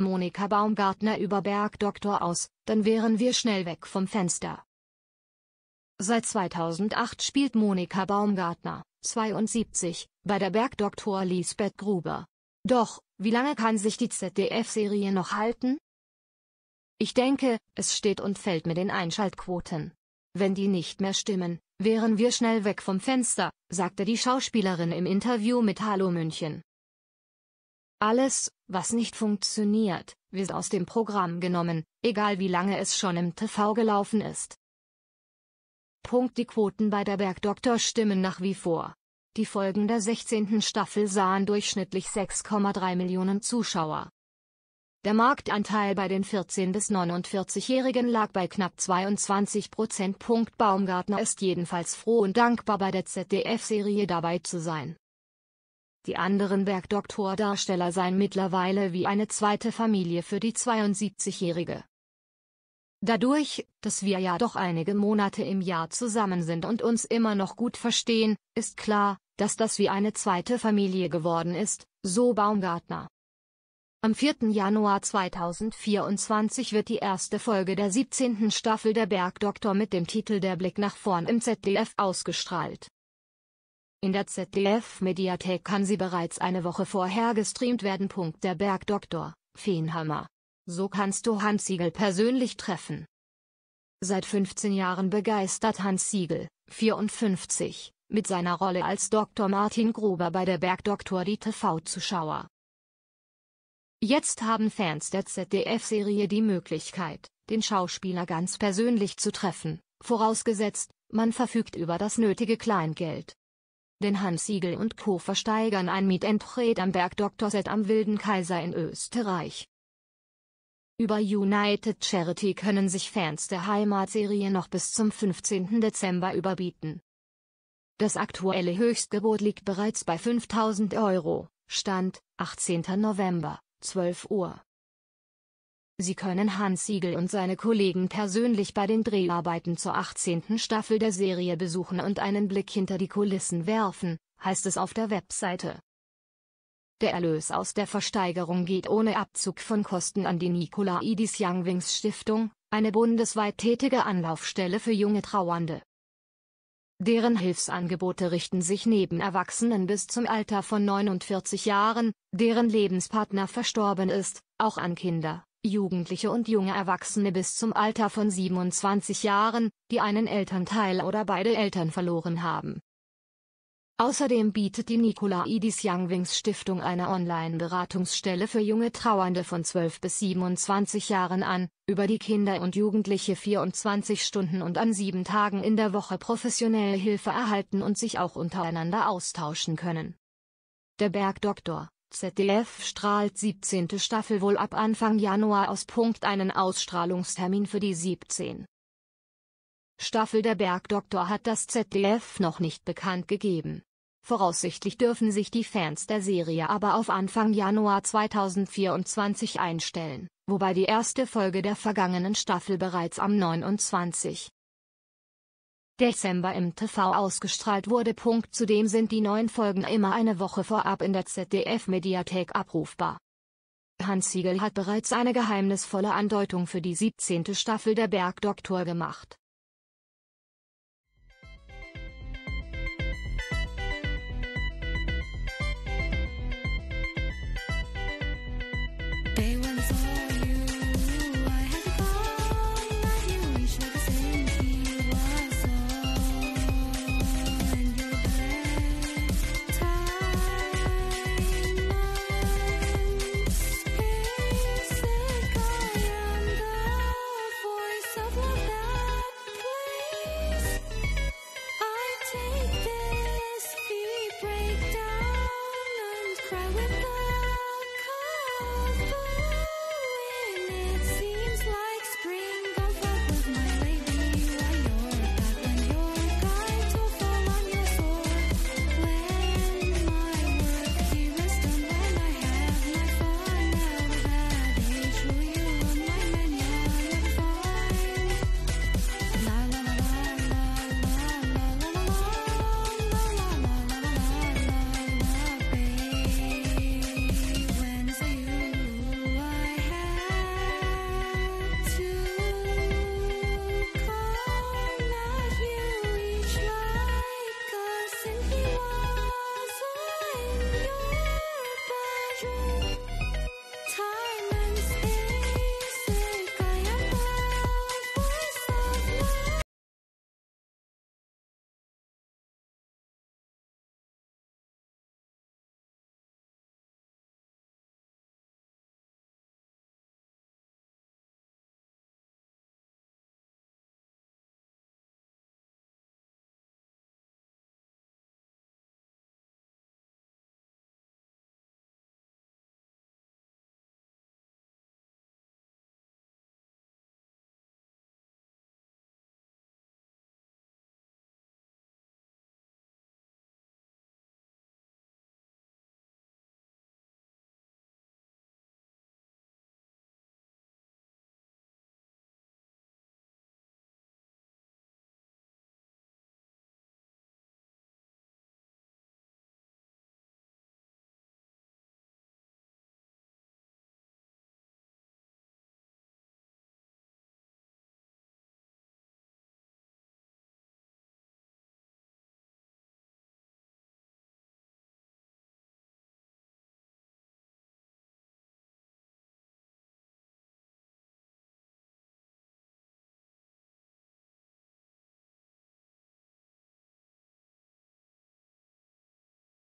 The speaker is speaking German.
Monika Baumgartner über Bergdoktor aus, dann wären wir schnell weg vom Fenster. Seit 2008 spielt Monika Baumgartner, 72, bei der Bergdoktor Lisbeth Gruber. Doch, wie lange kann sich die ZDF-Serie noch halten? Ich denke, es steht und fällt mit den Einschaltquoten. Wenn die nicht mehr stimmen, wären wir schnell weg vom Fenster, sagte die Schauspielerin im Interview mit Hallo München. Alles, was nicht funktioniert, wird aus dem Programm genommen, egal wie lange es schon im TV gelaufen ist. Punkt Die Quoten bei der Bergdoktor stimmen nach wie vor. Die Folgen der 16. Staffel sahen durchschnittlich 6,3 Millionen Zuschauer. Der Marktanteil bei den 14- bis 49-Jährigen lag bei knapp 22 Prozent. Baumgartner ist jedenfalls froh und dankbar bei der ZDF-Serie dabei zu sein. Die anderen Bergdoktor-Darsteller seien mittlerweile wie eine zweite Familie für die 72-Jährige. Dadurch, dass wir ja doch einige Monate im Jahr zusammen sind und uns immer noch gut verstehen, ist klar, dass das wie eine zweite Familie geworden ist, so Baumgartner. Am 4. Januar 2024 wird die erste Folge der 17. Staffel der Bergdoktor mit dem Titel Der Blick nach vorn im ZDF ausgestrahlt. In der ZDF-Mediathek kann sie bereits eine Woche vorher gestreamt werden. Der Bergdoktor, Feenhammer. So kannst du Hans Siegel persönlich treffen. Seit 15 Jahren begeistert Hans Siegel, 54, mit seiner Rolle als Dr. Martin Gruber bei der Bergdoktor die TV-Zuschauer. Jetzt haben Fans der ZDF-Serie die Möglichkeit, den Schauspieler ganz persönlich zu treffen, vorausgesetzt, man verfügt über das nötige Kleingeld. Denn Hans Siegel und Co. versteigern ein and am Bergdoktor-Set am Wilden Kaiser in Österreich. Über United Charity können sich Fans der Heimatserie noch bis zum 15. Dezember überbieten. Das aktuelle Höchstgebot liegt bereits bei 5000 Euro, Stand 18. November. 12 Uhr. Sie können Hans Siegel und seine Kollegen persönlich bei den Dreharbeiten zur 18. Staffel der Serie besuchen und einen Blick hinter die Kulissen werfen, heißt es auf der Webseite. Der Erlös aus der Versteigerung geht ohne Abzug von Kosten an die Nikolaidis Youngwings Stiftung, eine bundesweit tätige Anlaufstelle für junge Trauernde. Deren Hilfsangebote richten sich neben Erwachsenen bis zum Alter von 49 Jahren, deren Lebenspartner verstorben ist, auch an Kinder, Jugendliche und junge Erwachsene bis zum Alter von 27 Jahren, die einen Elternteil oder beide Eltern verloren haben. Außerdem bietet die Nikolaidis Youngwings Stiftung eine Online-Beratungsstelle für junge Trauernde von 12 bis 27 Jahren an, über die Kinder und Jugendliche 24 Stunden und an sieben Tagen in der Woche professionelle Hilfe erhalten und sich auch untereinander austauschen können. Der Bergdoktor, ZDF strahlt 17. Staffel wohl ab Anfang Januar aus. Punkt einen Ausstrahlungstermin für die 17. Staffel Der Bergdoktor hat das ZDF noch nicht bekannt gegeben. Voraussichtlich dürfen sich die Fans der Serie aber auf Anfang Januar 2024 einstellen, wobei die erste Folge der vergangenen Staffel bereits am 29. Dezember im TV ausgestrahlt wurde. Zudem sind die neuen Folgen immer eine Woche vorab in der ZDF-Mediathek abrufbar. Hans Siegel hat bereits eine geheimnisvolle Andeutung für die 17. Staffel der Bergdoktor gemacht. with